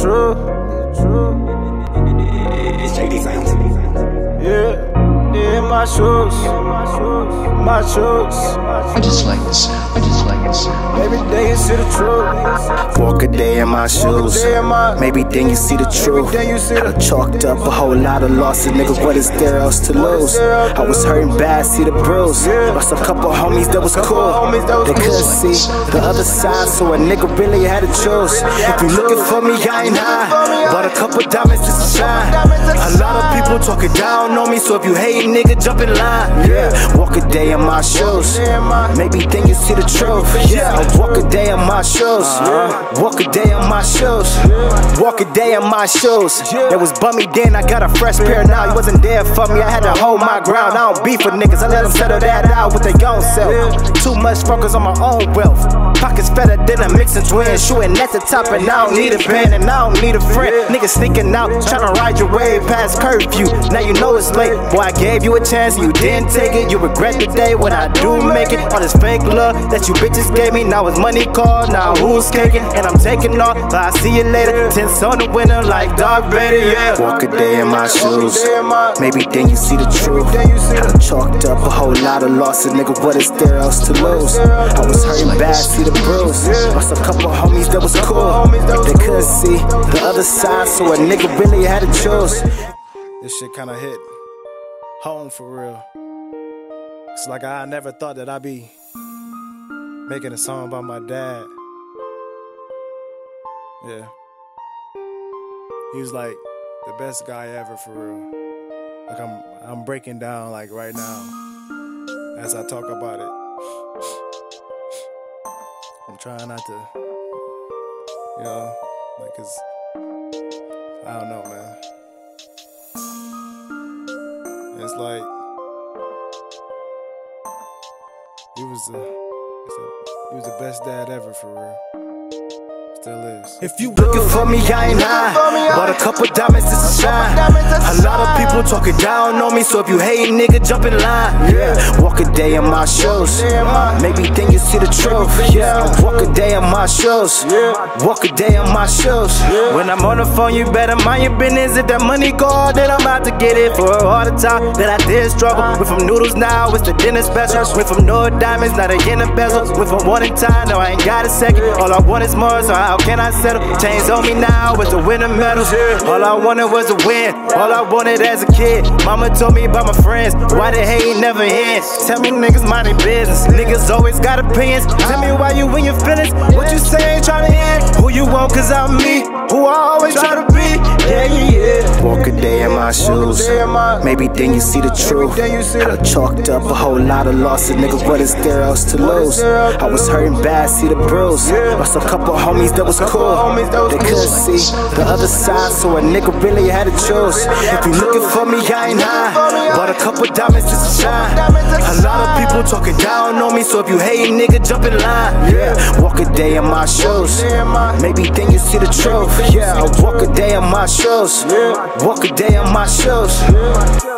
truth. It's JD Sounds. Yeah. Yeah, my shoes. My shoes. I just like the sound. I just like the sound. Every day you see the truth. Walk a day in my shoes. Day in my- Maybe then you see the truth. then you see I the- chalked up a whole lot of losses, nigga. What is there else to lose? there else to I was hurting bad, see the bruise. Lost a couple homies that was cool. homies that They couldn't see the other side, so a nigga really had to choose. If you looking for me, I ain't high. Bought a couple diamonds just to shine. A lot of people talking down on me, so if you hate, nigga, jump in line. Yeah, walk a day in my shoes. Maybe then you see the truth. Yeah, walk a day in my shoes. Walk a day in my shoes. Uh-huh. Walk a day in my shoes. It was bummy then, I got a fresh pair now. You wasn't there for me, I had to hold my ground. I don't beef with niggas, I let them settle that out with their own self. Too much focus on my own wealth. Pockets fatter than a mixing twin. Shooting at the top, and I don't need a band, and I don't need a friend. Niggas sneaking out, trying to ride your way past curfew. Now you know it's late. Boy, I gave you a chance, and you didn't take it. You regret the day when I do make it. All this fake love that you bitches gave me. Now it's money called, now who's caking? And I'm taking off, but I'll see you later. Tense on the winner like Darth Vader, yeah. Walk a day in my shoes. Maybe then you see the truth. Then you I chalked up a whole lot of losses, nigga. What is there else to lose? I was hurting bad, see the bruise. Lost a couple homies that was cool. They couldn't see the other side, so a nigga really had to choose. This shit kinda hit home for real. It's like I never thought that I'd be making a song about my dad. Yeah. He was like the best guy ever for real. Like I'm I'm breaking down like right now as I talk about it. I'm trying not to you know, like cause I don't know man. Like he was the he was the best dad ever for real. Still is. If you looking for me, I ain't high. Bought a couple diamonds just to shine. A lot of people talking down on me, so if you hate, nigga, jump in line. Yeah, walk a day in my shoes. Maybe then you see the truth. Yeah, walk a day in my shoes. Walk a day in my shoes. When I'm on the phone, you better mind your business. If that money call, then I'm out to get it for all the time that I did struggle. Uh-huh. Went from noodles now, it's the dinner special. Went from no diamonds, now they in the bezel. Went from one in time, now I ain't got a second. All I want is more, so how can I settle? Chains on me now, it's the winner medals. All I wanted was a win. All I wanted as a kid. Mama told me about my friends. Why the hate never ends? Tell me niggas mind their business. Niggas always got opinions. Tell me why you in your feelings. What you say ain't tryna hear. Who you want, cause I'm me. Who I always try my shoes. day in my- Maybe then you see the truth. I chalked up a whole lot of losses, nigga. What is there else to lose? there else to I was hurting bad, see the bruise. Lost a couple homies that was cool. They couldn't see the other side, so a nigga really had to choose. If you looking for me, I ain't high. Bought a couple diamonds just to shine. A lot of people talking down on me, so if you hate, nigga, jump in line. Yeah, walk a day in my shoes. Maybe then you see the truth. Yeah, walk a day in my shoes. Walk a day in my shoes.